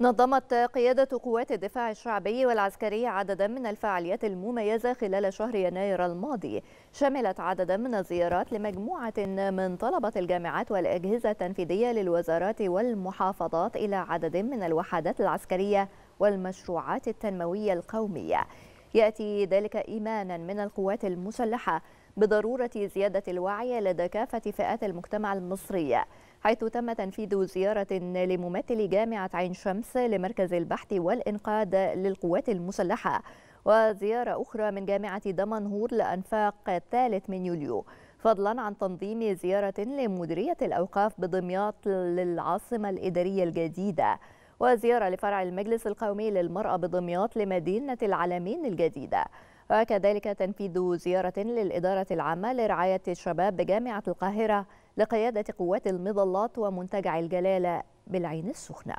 نظمت قيادة قوات الدفاع الشعبي والعسكري عددا من الفعاليات المميزة خلال شهر يناير الماضي. شملت عددا من الزيارات لمجموعة من طلبة الجامعات والأجهزة التنفيذية للوزارات والمحافظات إلى عدد من الوحدات العسكرية والمشروعات التنموية القومية. يأتي ذلك إيمانا من القوات المسلحة بضرورة زيادة الوعي لدى كافة فئات المجتمع المصري حيث تم تنفيذ زيارة لممثل جامعة عين شمس لمركز البحث والإنقاذ للقوات المسلحة وزيارة أخرى من جامعة دمنهور لأنفاق الثالث من يوليو فضلا عن تنظيم زيارة لمديرية الأوقاف بدمياط للعاصمة الإدارية الجديدة. وزيارة لفرع المجلس القومي للمرأة بدمياط لمدينة العالمين الجديدة. وكذلك تنفيذ زيارة للإدارة العامة لرعاية الشباب بجامعة القاهرة لقيادة قوات المظلات ومنتجع الجلالة بالعين السخنة.